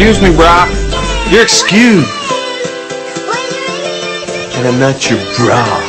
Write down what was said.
Excuse me, brah. You're excused. And I'm not your brah.